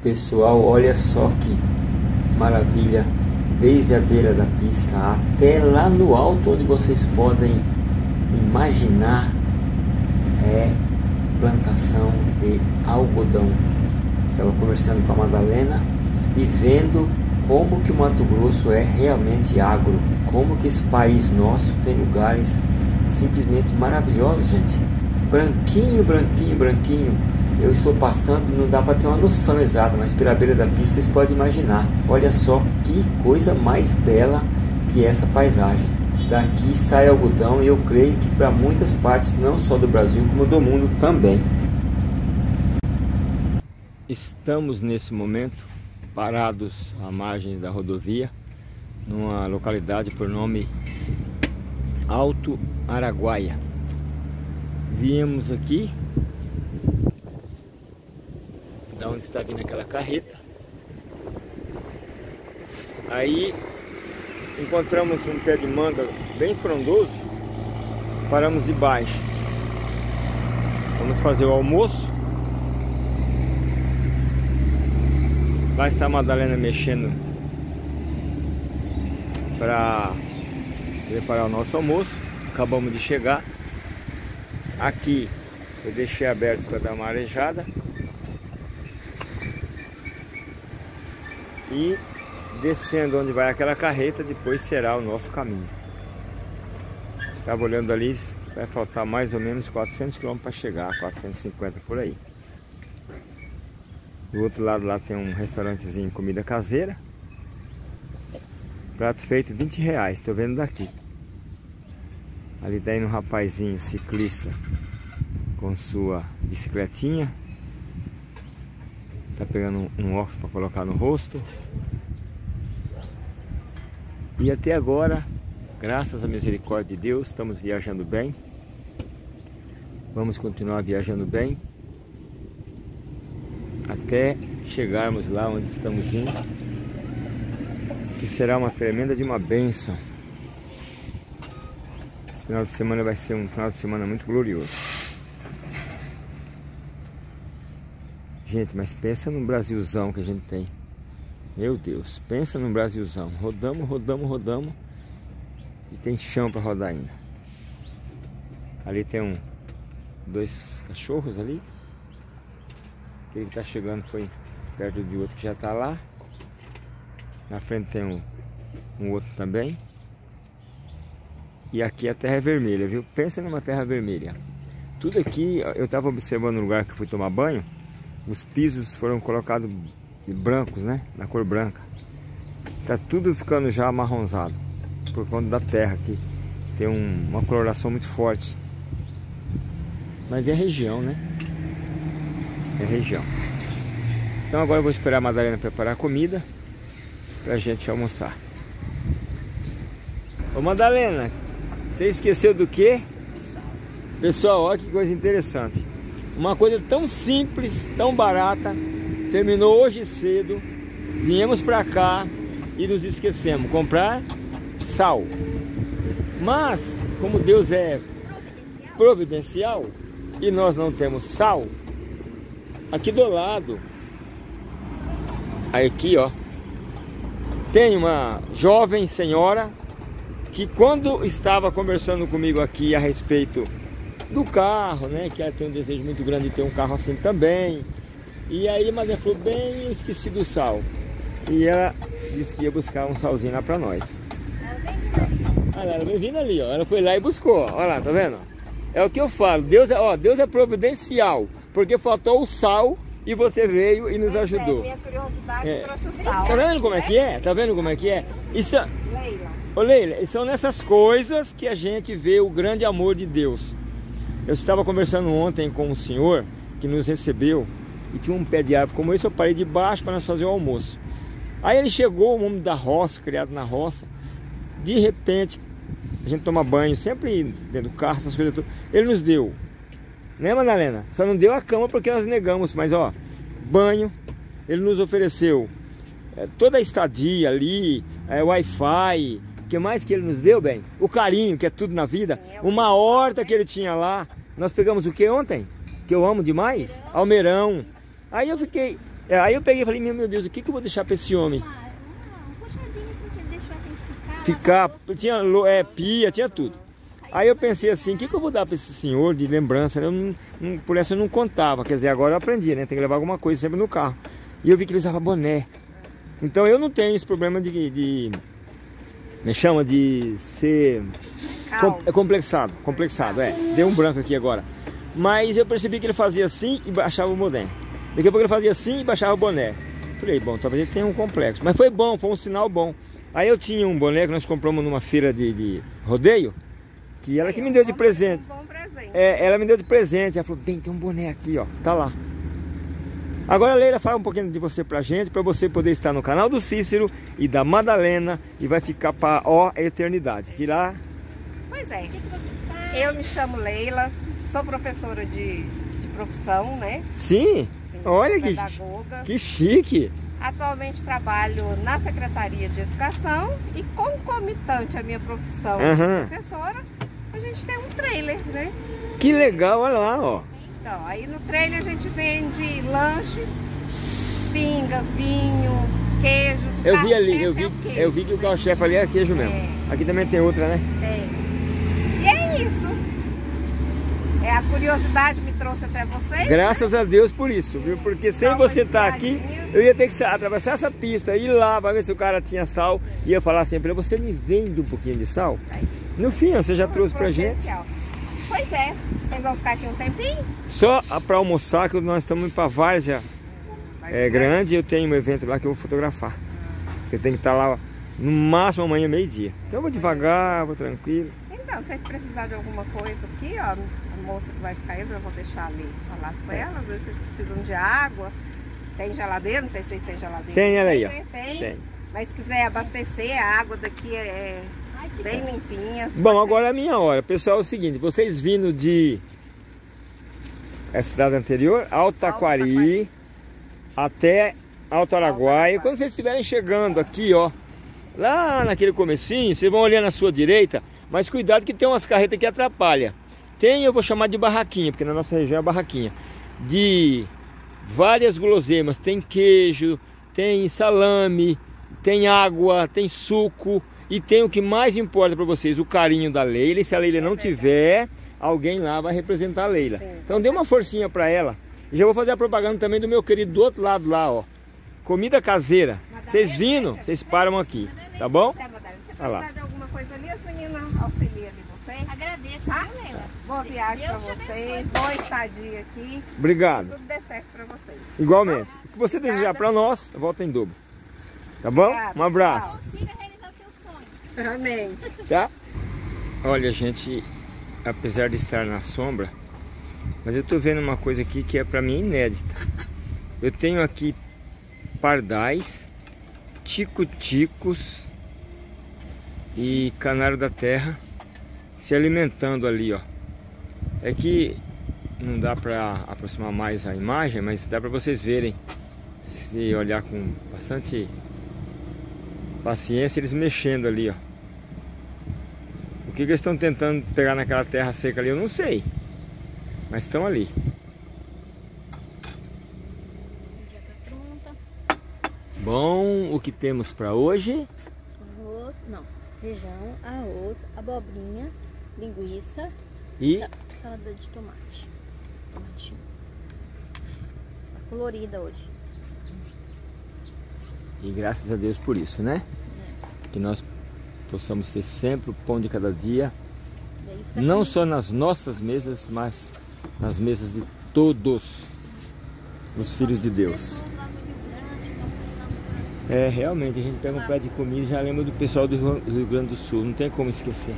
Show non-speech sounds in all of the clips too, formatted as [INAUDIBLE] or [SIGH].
Pessoal, olha só que maravilha, desde a beira da pista até lá no alto, onde vocês podem imaginar, é plantação de algodão. Estava conversando com a Madalena e vendo como que o Mato Grosso é realmente agro, como que esse país nosso tem lugares simplesmente maravilhosos, gente. Branquinho, branquinho, branquinho. Eu estou passando, não dá para ter uma noção exata, mas pela beira da pista vocês podem imaginar. Olha só que coisa mais bela que essa paisagem. Daqui sai algodão e eu creio que para muitas partes, não só do Brasil, como do mundo também. Estamos nesse momento parados à margem da rodovia, numa localidade por nome Alto Araguaia. Viemos aqui, da onde está vindo aquela carreta. Aí encontramos um pé de manga bem frondoso, paramos debaixo. Vamos fazer o almoço. Lá está a Madalena mexendo para preparar o nosso almoço. Acabamos de chegar. Aqui eu deixei aberto para dar uma arejada. E descendo onde vai aquela carreta, depois será o nosso caminho. Estava olhando ali, vai faltar mais ou menos 400 km para chegar, 450 por aí. Do outro lado lá tem um restaurantezinho comida caseira. Prato feito 20 reais, tô vendo daqui. Ali tá indo um rapazinho ciclista com sua bicicletinha. Tá pegando um óculos para colocar no rosto. E até agora, graças à misericórdia de Deus, estamos viajando bem. Vamos continuar viajando bem até chegarmos lá onde estamos indo, que será uma tremenda de uma bênção. Esse final de semana vai ser um final de semana muito glorioso. Gente, mas pensa no Brasilzão que a gente tem. Meu Deus, pensa no Brasilzão. Rodamos, rodamos, rodamos e tem chão para rodar ainda. Ali tem um dois cachorros ali Aquele que tá chegando foi perto de outro que já tá lá. Na frente tem um, um outro também. E aqui a terra é vermelha, viu? Pensa numa terra vermelha. Tudo aqui, eu estava observando o lugar que fui tomar banho. Os pisos foram colocados brancos, né? Na cor branca. Tá tudo ficando já amarronzado. Por conta da terra aqui. Tem um, uma coloração muito forte. Mas é região, né? é região. Então agora eu vou esperar a Madalena preparar a comida pra gente almoçar. Ô Madalena, você esqueceu do quê? Pessoal, olha que coisa interessante. Uma coisa tão simples, tão barata, terminou hoje cedo, viemos pra cá e nos esquecemos. Comprar sal. Mas, como Deus é providencial e nós não temos sal, Aqui do lado, aqui ó, tem uma jovem senhora que quando estava conversando comigo aqui a respeito do carro, né, que ela tem um desejo muito grande de ter um carro assim também, e aí mas ela falou, bem, eu esqueci do sal. E ela disse que ia buscar um salzinho lá pra nós. Olha, ela veio vindo ali, ó. Ela foi lá e buscou, ó. Olha lá, tá vendo? É o que eu falo, Deus é, ó, Deus é providencial porque faltou o sal e você veio e nos é, ajudou. É, curiosidade é. trouxe o sal. Tá vendo como é que é? Tá vendo como é que é? Isso, Leila. Ô Leila, são nessas coisas que a gente vê o grande amor de Deus. Eu estava conversando ontem com um senhor que nos recebeu e tinha um pé de árvore como esse, eu parei debaixo para nós fazer o almoço. Aí ele chegou, um homem da roça, criado na roça, de repente, a gente toma banho sempre dentro do carro, essas coisas tudo. Ele nos deu né, Madalena? Só não deu a cama porque nós negamos, mas ó, banho, ele nos ofereceu é, toda a estadia ali, é, Wi-Fi, o que mais que ele nos deu, bem? O carinho, que é tudo na vida, é, uma horta que ele tinha lá. Nós pegamos o que ontem? Que eu amo demais? Almeirão. Aí eu fiquei É, aí eu peguei e falei, meu, Deus, o que, que eu vou deixar para esse homem? Um assim que ele deixou tem que ficar. Tinha é, pia, tinha tudo. Aí eu pensei assim, o que, que eu vou dar para esse senhor de lembrança? Eu não, não- por essa eu não contava, quer dizer, agora eu aprendi, né? Tem que levar alguma coisa sempre no carro. E eu vi que ele usava boné. Então eu não tenho esse problema de. de me chama de ser Calma. é complexado, complexado, é. Deu um branco aqui agora. Mas eu percebi que ele fazia assim e baixava o boné. Daqui a pouco ele fazia assim e baixava o boné. Falei, bom, talvez ele tenha um complexo. Mas foi bom, foi um sinal bom. Aí eu tinha um boné que nós compramos numa feira de, de rodeio, que ela que me deu de presente. É, ela me deu de presente. Ela falou, bem, tem um boné aqui, ó. Tá lá. Agora, Leila, fala um pouquinho de você pra gente, pra você poder estar no canal do Cícero e da Madalena e vai ficar pra ó a eternidade. E lá, Pois é. O que, que você faz? Eu me chamo Leila, sou professora de, de profissão, né? sim, Sim, Olha que- pedagoga. que chique. Atualmente trabalho na Secretaria de Educação e concomitante à minha profissão Aham. de professora, a gente tem um trailer, né? Que legal, olha lá, ó. Então, aí no trailer a gente vende lanche, pinga, vinho, queijo. Eu vi ali, eu é vi, queijo, eu vi que o né? carro-chefe ali é queijo mesmo. É. Aqui também tem outra, né? Tem. E é isso. É, a curiosidade me trouxe até vocês. Graças a Deus por isso, viu? Porque sem você estar aqui, espiadinha. eu ia ter que sa- atravessar essa pista, ir lá para ver se o cara tinha sal. E ia falar assim pra ele, você me vende um pouquinho de sal? Aí. No fim, você já trouxe pra gente. Pois é. Vocês vão ficar aqui um tempinho? Só para almoçar, que nós estamos indo pra Várzea é, grande, eu tenho um evento lá que eu vou fotografar. Eu tenho que estar lá no máximo amanhã, meio-dia. Então eu vou devagar, vou tranquilo. Então, se vocês precisarem de alguma coisa aqui, ó, a moça que vai ficar aí, eu vou deixar ali falar com ela. Às vezes vocês precisam de água. Tem geladeira, não sei se vocês têm geladeira. Tem ela aí, ó. né? Tem. Tem. Mas se quiser abastecer, a água daqui é bem bom. limpinha. Bom, agora é a minha hora. Pessoal, é o seguinte, vocês vindo de é a cidade anterior, Altaquari, Altaquari. até Alto Araguaia. Alto Quando vocês estiverem chegando aqui, ó, lá naquele comecinho, vocês vão olhar na sua direita, mas cuidado que tem umas carretas que atrapalham. Tem, eu vou chamar de barraquinha, porque na nossa região é barraquinha, de várias guloseimas. Tem queijo, tem salame, tem água, tem suco e tem o que mais importa para vocês, o carinho da Leila. E se a Leila não tiver, alguém lá vai representar a Leila. Sim. Então dê uma forcinha para ela. E já vou fazer a propaganda também do meu querido do outro lado lá, ó. Comida caseira. Vocês vindo, vocês param aqui, tá bom? É, se Olha lá. precisar de alguma coisa ali, as meninas auxiliam ali vocês. Agradeço, Tá? viu, Leila? Boa viagem te vocês, boa estadia aqui, Obrigado. tudo dê certo pra vocês. Igualmente. O que você desejar para nós, volta em dobro. Tá bom? Um abraço. Amém. Tá? Olha, gente, apesar de estar na sombra, mas eu tô vendo uma coisa aqui que é para mim inédita. Eu tenho aqui pardais, tico-ticos e canário da terra se alimentando ali, ó. É que não dá para aproximar mais a imagem, mas dá para vocês verem se olhar com bastante paciência eles mexendo ali, ó. O que, eles estão tentando pegar naquela terra seca ali, eu não sei. Mas estão ali. Bom, o que temos para hoje? Arroz, não. Feijão, arroz, abobrinha, linguiça, E sa- salada de tomate. Tomatinho. Tá colorida hoje. E graças a Deus por isso, né? Que nós possamos ter sempre o pão de cada dia, é não só nas nossas mesas, mas nas mesas de todos os filhos de Deus. É, realmente, a gente pega um pé de comida e já lembra do pessoal do Rio Grande do Sul, não tem como esquecer.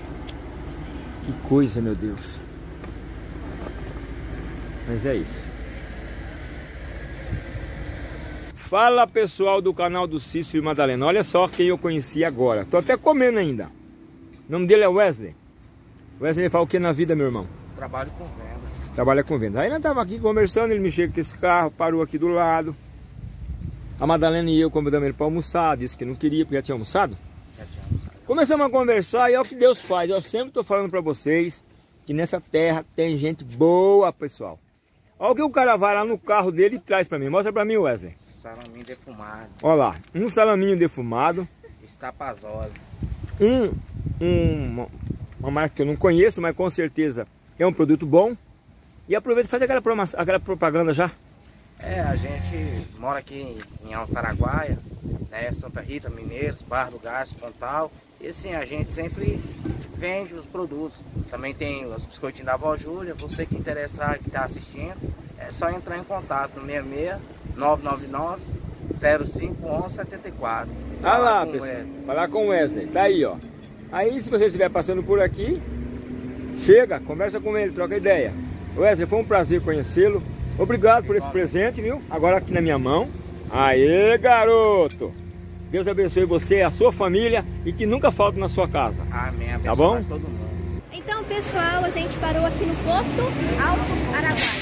Que coisa, meu Deus. Mas é isso. Fala pessoal do canal do Cícero e Madalena. Olha só quem eu conheci agora. Tô até comendo ainda. O nome dele é Wesley. Wesley fala o que na vida, meu irmão? Trabalho com vendas. Trabalha com venda. Aí nós tava aqui conversando, ele me chega com esse carro, parou aqui do lado. A Madalena e eu convidamos ele para almoçar, disse que não queria porque já tinha almoçado. Já tinha almoçado. Começamos a conversar e é o que Deus faz. Eu sempre estou falando para vocês que nessa terra tem gente boa, pessoal. Olha o que o cara vai lá no carro dele e traz pra mim. Mostra pra mim, Wesley. Salaminho defumado. Olha lá, um salaminho defumado. Estapazosa. Um, um, uma, uma marca que eu não conheço, mas com certeza é um produto bom. E aproveita e faz aquela, aquela propaganda já. É, a gente mora aqui em Alto Araguaia, né? Santa Rita, Mineiros, Barra do Gás, Pontal. E assim, a gente sempre vende os produtos. Também tem os biscoitinhos da Vó Júlia. Você que interessar, que está assistindo, é só entrar em contato no 66 999 051174. Olha lá, Falar com o pessoal. Wesley. Falar com o Wesley. Tá aí, ó. Aí, se você estiver passando por aqui, chega, conversa com ele, troca ideia. Wesley, foi um prazer conhecê-lo. Obrigado por esse presente, viu? Agora aqui na minha mão. Aê, garoto! Deus abençoe você e a sua família e que nunca falte na sua casa. Amém. Tá bom? Abençoe todo mundo. Então, pessoal, a gente parou aqui no posto Alto Araguaia.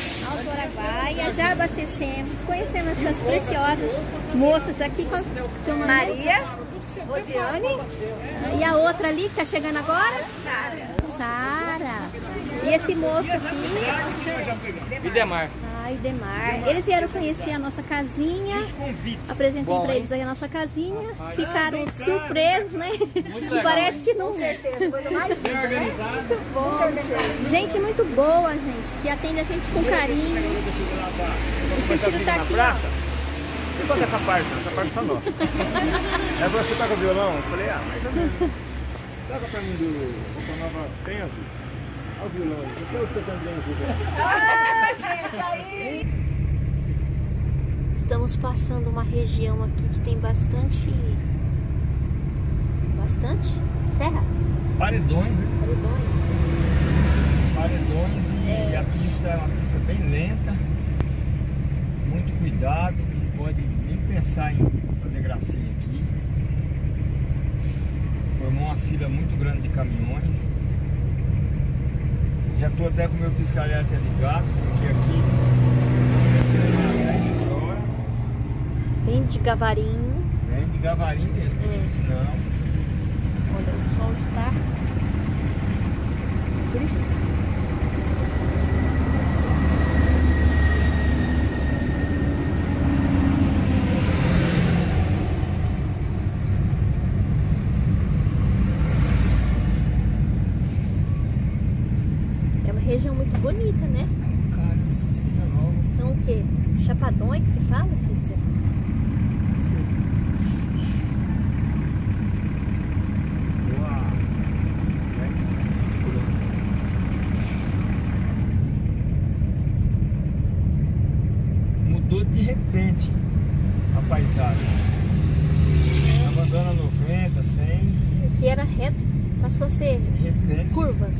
Araguaia, já abastecemos, conhecendo essas preciosas moças aqui. Nome? Maria, Rosiane, E a outra ali que tá chegando agora? Sara. Sara. E esse moço aqui? Idemar. Ai, Demar. Eles vieram conhecer a nossa casinha. Apresentei pra eles aí a nossa casinha. Ficaram surpresos, né? [LAUGHS] Parece que não. Certeza. Coisa mais Bem organizado. Muito bom. Gente muito boa, gente, que atende a gente com carinho. O Cícero tá aqui, ó. Você toca essa parte, essa parte é só nossa. Ela [LAUGHS] falou, você toca violão? Eu falei, ah, ou menos. Toca pra mim do Roupa Nova tem azul. Olha o violão aí. Eu tô tocando bem azul. Estamos passando uma região aqui que tem bastante. Bastante? Serra? Paredões, né? Paredões. Paredões e a pista é uma pista bem lenta. Muito cuidado, não pode nem pensar em fazer gracinha aqui. Formou uma fila muito grande de caminhões. Já estou até com o meu pisca-alerta ligado, porque aqui é 10 por hora. Bem de gavarinho. Vem de gavarinho mesmo, porque É. senão Olha, o sol está. Daquele jeito. É uma região muito bonita, né? cara, fila nova. São o quê? Chapadões que fala, Cícero? Boa. 10, 20 por hora. Mudou de repente a paisagem. Tava andando a 90, 100, O que era reto passou a ser de repente curvas.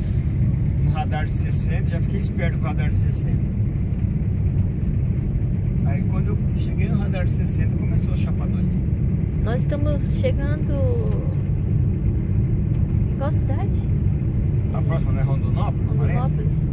um radar de 60, já fiquei esperto com o radar de 60. Aí quando eu cheguei no radar de 60 começou os chapadões. Nós estamos chegando. Em qual cidade? A próxima não é Rondonópolis, parece? Rondonópolis. vem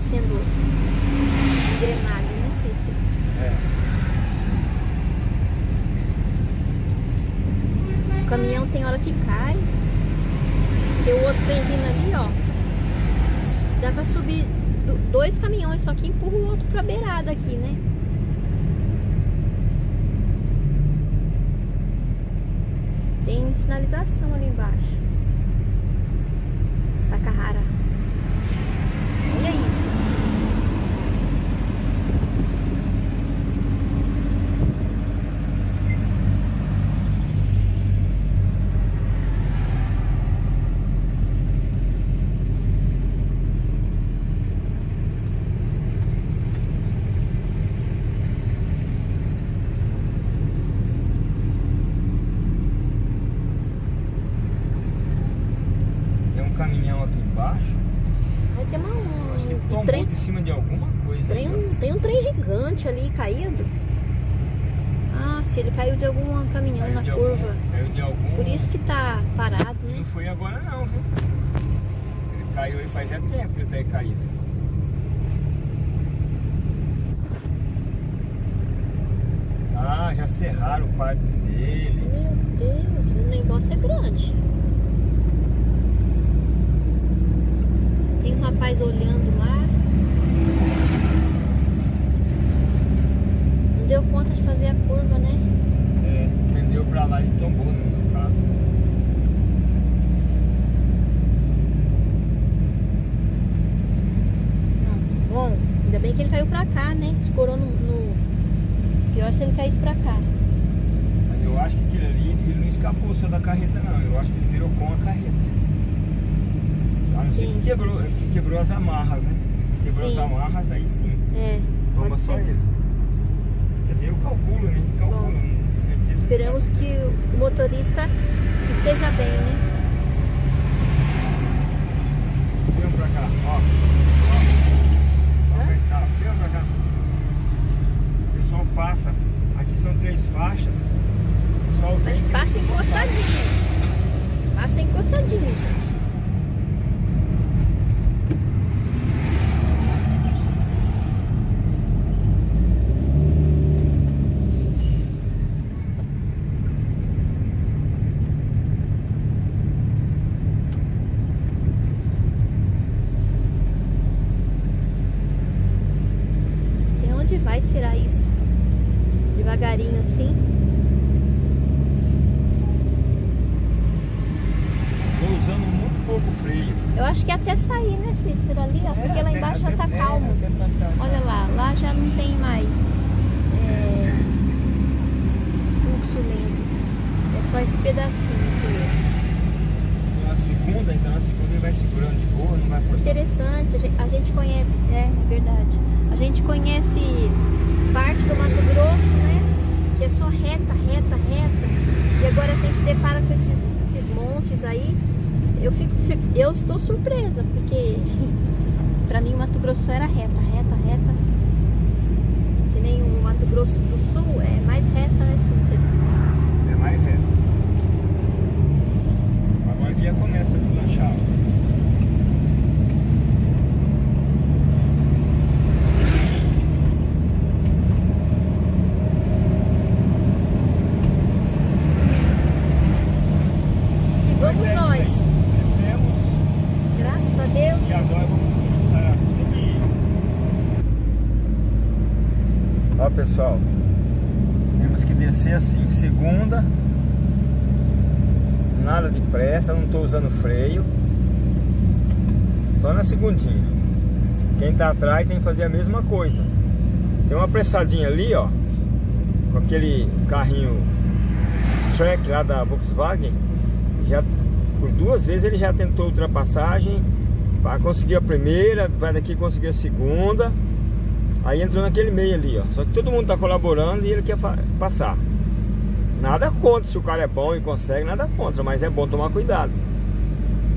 Estão descendo engrenagem, né, Cícero? É. O caminhão tem hora que cai. Porque o outro vem vindo ali, ó. Dá pra subir do- dois caminhões, só que empurra o outro pra beirada aqui, né? Tem sinalização ali embaixo. Takahara. Olha isso. Tem um caminhão aqui embaixo. Aí tem uma, um, Acho que ele um tombou trem. de cima de alguma coisa. Tem aí, um, tem um trem gigante ali caído. Ah, se ele caiu de algum ó. caminhão Caiu na de curva. Algum, caiu de algum. Por isso que tá parado, né? Não foi agora não, viu? Ele caiu aí faz é tempo que ele ter caído. Ah, já serraram partes dele. Meu Deus, o negócio é grande. Tem um rapaz olhando lá. Não deu conta de fazer a curva, né? É, pendeu pra lá e tombou, né, caso. Não. Bom, ainda bem que ele caiu pra cá, né? Escorou no. no- Pior se ele caísse pra cá. Mas eu acho que aquele ali, ele não escapou só da carreta não. Eu acho que ele virou com a carreta. A não ser que quebrou, que quebrou as amarras, né? Se quebrou Sim. as amarras, daí sim. É, Toma só ser. ele. Quer dizer, eu calculo, né? A gente calcula. Esperamos que o motorista esteja bem, né? Vem pra cá, ó. ó. Ó, Hã? como é que tá? Vem pra cá. O pessoal passa. Aqui são três faixas. O pessoal Mas vem. passa encostadinho. Passa encostadinho, gente. Até onde vai será isso? Devagarinho assim. Tô usando muito pouco freio. Eu acho que é até sair, né, Cícero? Ali, ó, porque É, lá até- embaixo já até- tá é, calmo. até passar, Olha sabe? lá, lá já não tem mais é, fluxo lento. É só esse pedacinho que é. Na segunda, então na segunda ele vai segurando de boa, não vai forçar. Interessante, a gen- a gente é, verdade. A gente conhece parte do Mato Grosso, né? Que é só reta, reta, reta. E agora a gente depara com esses, esses montes aí. Eu fico, fi- eu estou surpresa, porque [LAUGHS] pra mim o Mato Grosso era reta, reta, reta. Que nem o Mato Grosso do Sul é mais reta, né, Cícero? É mais reto. Agora já começa a deslanchar. ó. E vamos Pois é, nós. isso aí. Descemos Graças a Deus. e agora vamos começar a subir. Ó pessoal, temos que descer assim, segunda, nada de pressa, não estou usando freio, só na segundinha. Quem tá atrás tem que fazer a mesma coisa. Tem uma apressadinha ali, ó, com aquele carrinho track lá da Volkswagen, já por duas vezes ele já tentou ultrapassagem, vai conseguir a primeira, vai daqui conseguir a segunda. Aí entrou naquele meio ali, ó. Só que todo mundo tá colaborando e ele quer passar. Nada contra, se o cara é bom e consegue, nada contra, mas é bom tomar cuidado.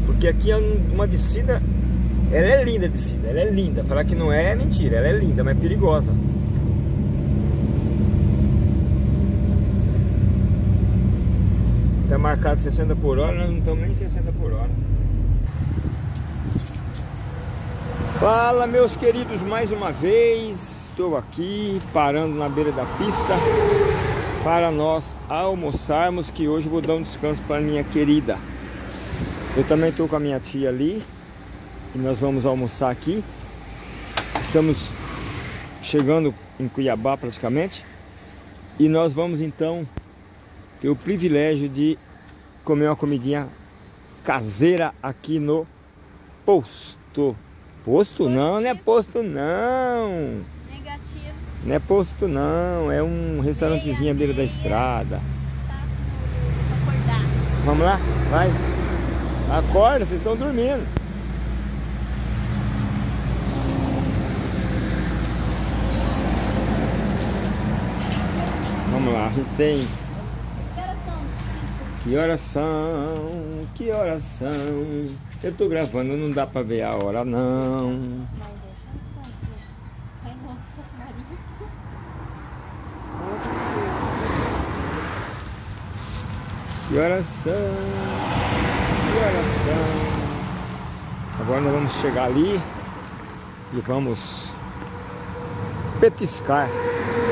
Porque aqui é uma descida, ela é linda a descida, ela é linda. Falar que não é é mentira, ela é linda, mas é perigosa. Tá marcado 60 por hora, nós não estamos nem 60 por hora. Fala meus queridos mais uma vez, estou aqui parando na beira da pista para nós almoçarmos que hoje vou dar um descanso para minha querida. Eu também estou com a minha tia ali e nós vamos almoçar aqui. Estamos chegando em Cuiabá praticamente e nós vamos então ter o privilégio de comer uma comidinha caseira aqui no posto. Posto não, não é posto não. Negativo. Não é posto não, é um restaurantezinho à beira da estrada. Vamos lá? Vai. Acorda, vocês estão dormindo. Vamos lá, a gente tem. Que horas são? Que horas são? Eu tô gravando, não dá pra ver a hora não. Vai deixar só. Ai, nossa, Maria. Que horas são? Que horas são? Agora nós vamos chegar ali e vamos petiscar.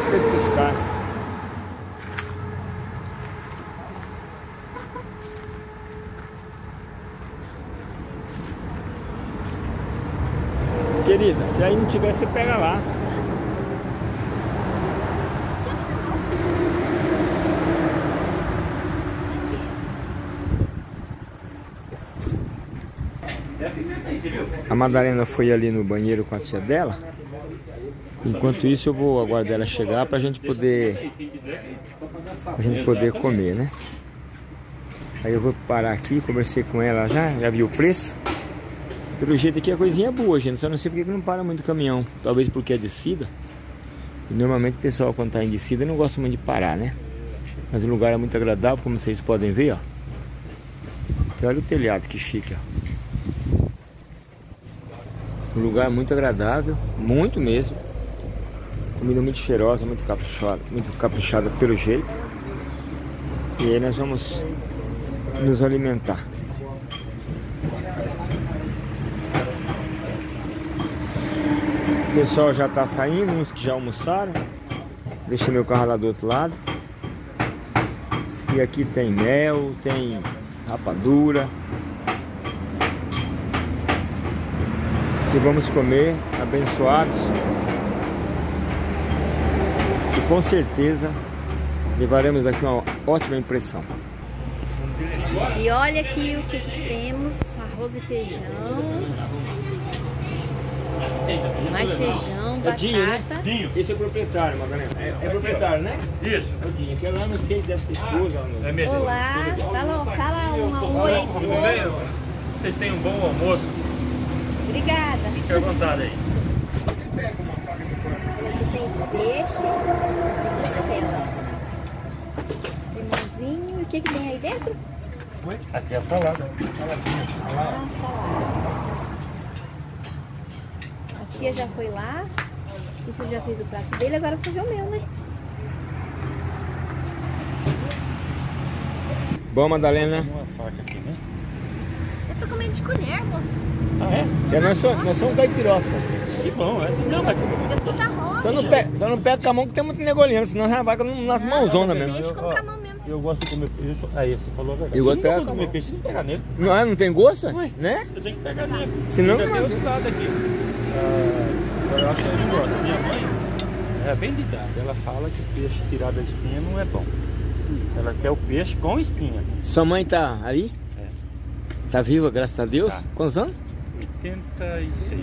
Petiscar. Querida, se aí não tiver, você pega lá. A Madalena foi ali no banheiro com a tia dela. Enquanto isso eu vou aguardar ela chegar pra gente poder pra gente poder comer, né? Aí eu vou parar aqui, conversei com ela já, já vi o preço. Pelo jeito aqui a coisinha é boa, gente. Só não sei porque que não para muito caminhão. Talvez porque é descida. E normalmente o pessoal quando tá em descida não gosta muito de parar, né? Mas o lugar é muito agradável, como vocês podem ver, ó. E olha o telhado que chique, ó. Um lugar muito agradável, muito mesmo. Comida muito cheirosa, muito caprichada, muito caprichada pelo jeito. E aí nós vamos nos alimentar. O pessoal já está saindo, uns que já almoçaram. Deixei meu carro lá do outro lado. E aqui tem mel, tem rapadura. E vamos comer abençoados. E com certeza levaremos daqui uma ótima impressão. E olha aqui o que, que temos: arroz e feijão. Mais feijão, É Dinho, né? batata. Dinho. Esse é o proprietário, Magalhães. É, é proprietário, né? Isso. É o Dinho. Aquele lá não sei, deve ser esposa. não. É mesmo. Olá, fala, fala uma um oi Tudo bem? Vocês têm um bom almoço. Obrigada. Fique à vontade aí. Aqui tem peixe e costela. Limãozinho. E o que, que tem aí dentro? Aqui é a salada. Ah, salada. A tia já foi lá. O Cícero já fez o prato dele, agora vou fazer o meu, né? Bom, Madalena. Uma faca aqui, né? Eu tô comendo de colher, moço. Ah, é? É, nós, somos, nós somos caipirós, cara. Que bom. Essa Eu não sou, vai eu sou da roça. Só não, pega, só não pega com a mão que tem muito negoliano, senão já vai com- nas mãozonas mesmo. Com a mão mesmo. Eu gosto de comer peixe. Aí, você falou a verdade. Eu gosto de não pegar gosto com a comer peixe sem pegar nele. Não é? Não tem gosto? Ué. Né? Você tem que pegar nele. Senão não tem adianta. outro lado aqui. Ah, eu acho que eu não gosto. Minha mãe é bem de idade. Ela fala que peixe tirado da espinha não é bom. Ela quer o peixe com espinha. Sua mãe tá ali? Tá viva, graças a Deus? Tá. Quantos anos? 86.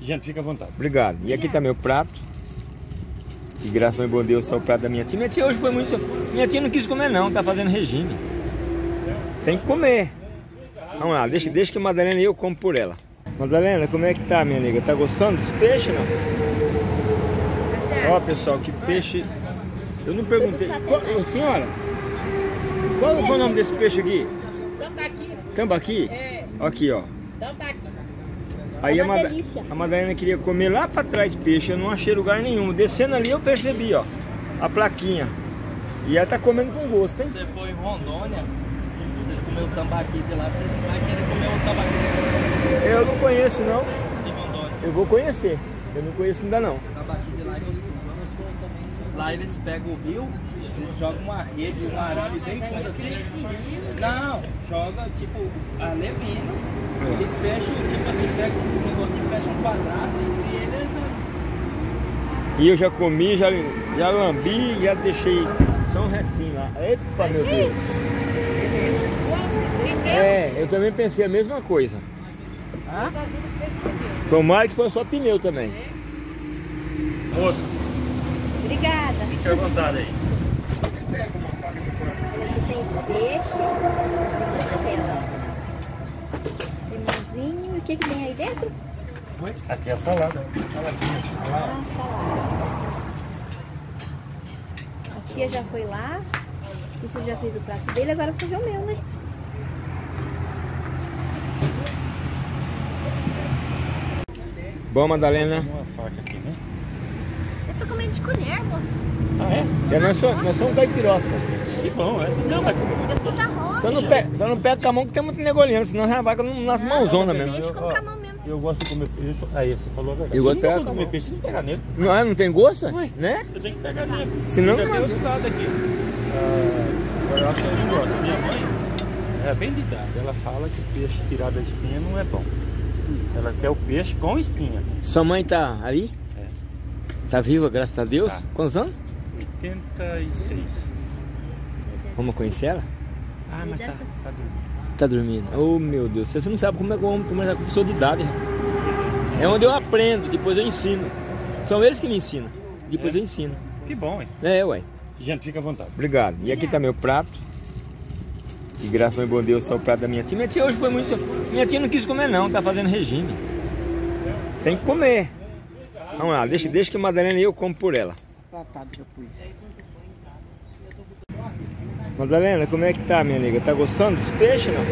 Gente, fica à vontade. Obrigado. E aqui tá meu prato. E graças ao bom Deus tá o prato da minha tia. Minha tia hoje foi muito. Minha tia não quis comer não, tá fazendo regime. Tem que comer. Vamos lá, deixa, deixa que a Madalena e eu como por ela. Madalena, como é que tá, minha nega? Tá gostando dos peixes não? Ó, pessoal, que peixe. Eu não perguntei. Qual, senhora, qual, qual é o nome desse peixe aqui? Tambaqui. É, Aqui, ó. tambaqui. Aí É a, Mada- delícia. a Madalena queria comer lá pra trás peixe, eu não achei lugar nenhum. Descendo ali eu percebi, ó, a plaquinha. E ela tá comendo com gosto, hein? Você foi em Rondônia comer o tambaqui de lá, você não vai querer comer o tambaqui Eu não conheço não. de Rondônia. Eu vou conhecer. Eu não conheço ainda não. Tambaqui de lá é gostoso. Lá eles pegam o rio, eles jogam uma rede, um arame bem fundo assim. Não, joga tipo a levino, ele fecha, tipo assim, pega um negocinho, fecha um quadrado e cria eles. E eu já comi, já, já lambi, já deixei só um restinho lá. Epa, meu Deus. É, eu também pensei a mesma coisa. Tomara que foi só pneu também. Moço, Obrigada. fique à vontade aí. Aqui tem peixe e costela. Limãozinho. E o que, que tem aí dentro? Aqui é a salada. Ah, salada. A tia já foi lá. O Cícero já fez o prato dele, agora vou fazer o meu, né? Bom, Madalena. Uma faca aqui, né? Eu tô comendo de colher, moço. Ah, é? É, nós, somos, nós somos caipirosca. Que bom, é. Eu Não, sou, mas eu sou da roça. Só não, pega, só não pega com a mão que tem muito negolhando, senão já vai com- nas mãozonas mesmo. Com mesmo. Eu gosto de comer peixe. Aí, você falou a verdade. Eu gosto de não pegar gosto com a comer mão. peixe, não pega nele. Não, é? não tem gosto? Ué. Né? Você tem que pegar nele. Senão Ainda não tem adianta. outro lado aqui. Ah, agora eu acho que eu não gosto. Minha mãe é bem de idade. Ela fala que peixe tirado da espinha não é bom. Ela quer o peixe com espinha. Sua mãe tá ali? Tá viva, graças a Deus? Tá. Quantos anos? 86. Vamos conhecer ela? Ah, mas tá, tá dormindo. Tá dormindo. Oh meu Deus, você não sabe como é que o homem começa com pessoa de idade. É onde eu aprendo, depois eu ensino. São eles que me ensinam. Depois É? eu ensino. Que bom, hein? É, ué. Gente, fica à vontade. Obrigado. E aqui tá meu prato. E graças ao meu bom Deus tá o prato da minha tia. Minha tia hoje foi muito. Minha tia não quis comer não, tá fazendo regime. Tem que comer. Vamos lá, deixa, deixa que a Madalena e eu como por ela. Madalena, como é que tá, minha amiga? Tá gostando dos peixes, não?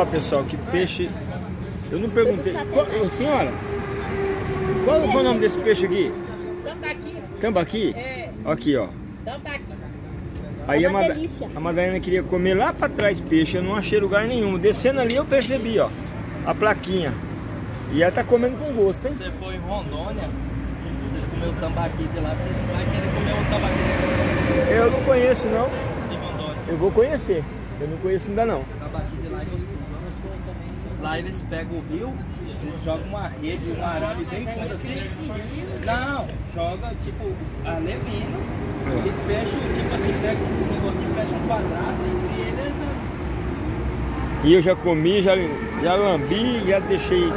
Ó, pessoal, que peixe... Eu não perguntei... Qual, ô, senhora, qual, qual é o nome desse peixe aqui? Tambaqui. Tambaqui? É, Aqui, ó. tambaqui. Aí É a, Mada- delícia. a Madalena queria comer lá pra trás peixe, eu não achei lugar nenhum. Descendo ali eu percebi, ó, a plaquinha. E ela tá comendo com gosto, hein? Você foi em Rondônia, você comeu tambaqui de lá, você vai querer comer o tambaqui Eu não conheço não, de Rondônia. eu vou conhecer. Eu não conheço ainda não. Tambaqui de lá é gostoso. Lá eles pegam o rio, eles jogam uma rede, um arame bem fundo assim. Não, joga tipo a levino, ele fecha, tipo assim, pega um negocinho, fecha um quadrado e cria eles. E eu já comi, já, já lambi, já deixei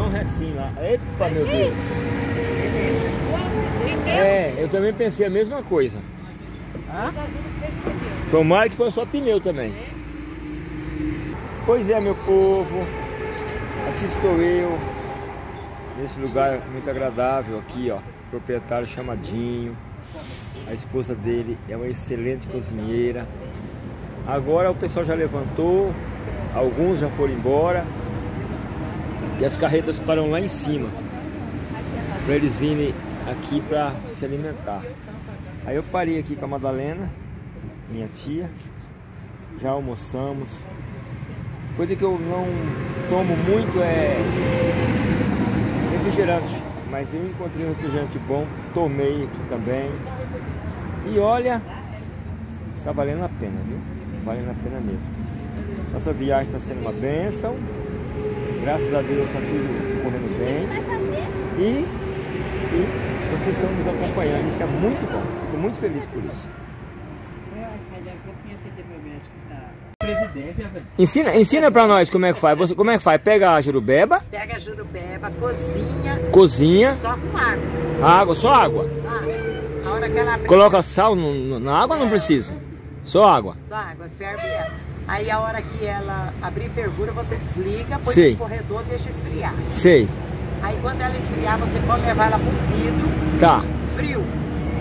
um restinho lá. Epa, meu Deus. É, eu também pensei a mesma coisa. Tomara que foi só pneu também. Pois é, meu povo. Aqui estou eu. Nesse lugar muito agradável aqui, ó. O proprietário chamadinho. A esposa dele é uma excelente cozinheira. Agora o pessoal já levantou. Alguns já foram embora. E as carretas param lá em cima. Para eles virem aqui para se alimentar. Aí eu parei aqui com a Madalena, minha tia. Já almoçamos. Coisa que eu não tomo muito é refrigerante. Mas eu encontrei um refrigerante bom, tomei aqui também. E olha, está valendo a pena, viu? Valendo a pena mesmo. Nossa viagem está sendo uma bênção. Graças a Deus está tudo correndo bem. E, e vocês estão nos acompanhando. Isso é muito bom. Fico muito feliz por isso. Ensina, ensina pra nós como é que faz. Você, como é que faz? Pega a jurubeba, Pega a jurubeba, cozinha, cozinha, só com água. água, só água. Ah, a hora que ela abrir, Coloca sal no- no- na água ou não precisa? Só água. só água, ferve ela. Aí a hora que ela abrir fervura, você desliga, põe Sei. no escorredor, deixa esfriar. Sei. Aí quando ela esfriar, você pode levar ela pro vidro, Tá. frio.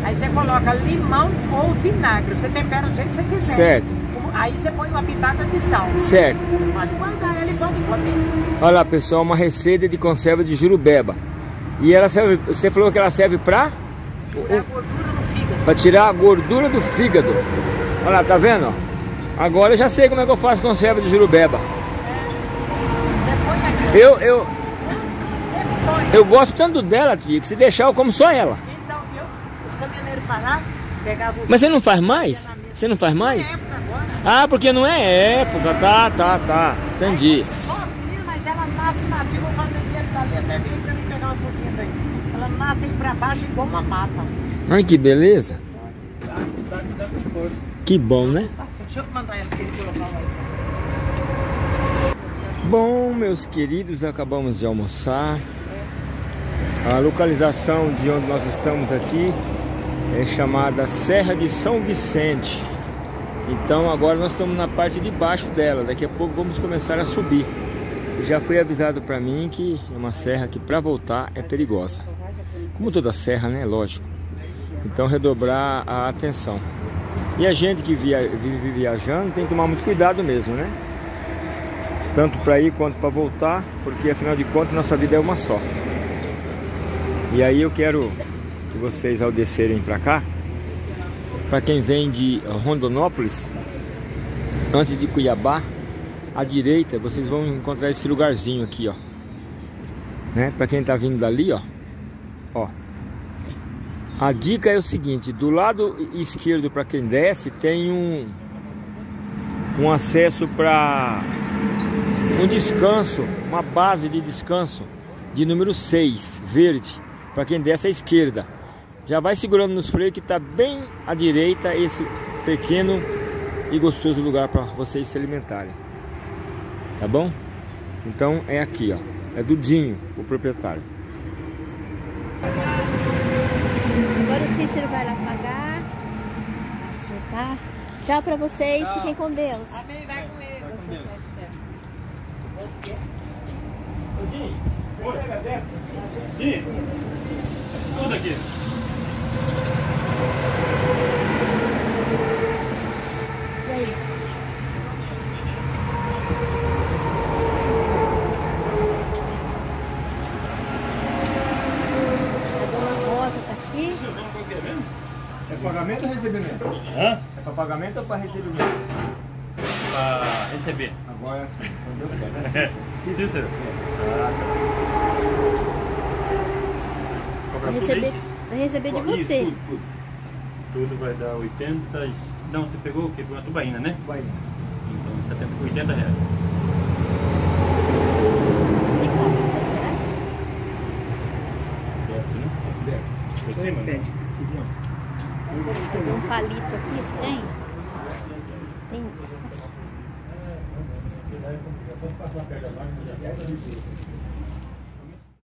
Aí você coloca limão ou vinagre. Você tempera do jeito que você quiser. Certo. Aí você põe uma pitada de sal. Certo. Pode guardar ela e pode poder. Olha lá, pessoal, uma receita de conserva de jurubeba. E ela serve, você falou que ela serve pra, Tirar a gordura no fígado. pra tirar a gordura do fígado. Olha lá, tá vendo? Agora eu já sei como é que eu faço conserva de jurubeba. Você põe aqui. Eu, eu, eu gosto tanto dela, tia, que se deixar eu como só ela. Então, eu, os caminhoneiros paravam, pegavam Mas você não faz mais? Você não faz mais? Na época agora. Ah, porque não é época. Tá, tá, tá. Entendi. Chove, mas ela nasce nativa, o fazendeiro tá ali até vem pra mim pegar umas gotinhas pra. Ela nasce aí pra baixo igual uma mata. Olha que beleza. Tá, tá. Que bom, né? Deixa eu mandar colocar lá. Bom, meus queridos, acabamos de almoçar. A localização de onde nós estamos aqui é chamada Serra de São Vicente. Então agora nós estamos na parte de baixo dela. Daqui a pouco vamos começar a subir. Já foi avisado para mim que é uma serra que para voltar é perigosa. Como toda serra, né? Lógico. Então redobrar a atenção. E a gente que via, vive viajando tem que tomar muito cuidado mesmo, né? tanto para ir quanto para voltar, porque afinal de contas nossa vida é uma só. E aí eu quero que vocês ao descerem para cá, para quem vem de Rondonópolis, antes de Cuiabá, à direita vocês vão encontrar esse lugarzinho aqui, ó. Né? Para quem tá vindo dali, ó. Ó. A dica é o seguinte, do lado esquerdo para quem desce tem um um acesso para um descanso, uma base de descanso de número 6, verde, para quem desce à esquerda. Já vai segurando nos freios que está bem à direita esse pequeno e gostoso lugar para vocês se alimentarem. Tá bom? Então é aqui, ó. É do Dinho, o proprietário. Agora o Cícero vai lá pagar. Acertar. Tchau pra vocês, fiquem com Deus. Amém, vai com ele. Sim. Tudo aqui. E aí? A dona Rosa tá aqui. É pagamento ou recebimento? Hã? É para pagamento ou para recebimento? Pra receber. Agora sim, então deu certo. [LAUGHS] Cícero. Pra receber, pra receber de Isso, você. tudo, tudo. Tudo vai dar 80. e- Não, você pegou o que? Foi uma tubaína, né? Vai. Então 70, 80 reais. Perto, né? Por cima, né? Um palito aqui, se tem? Tem.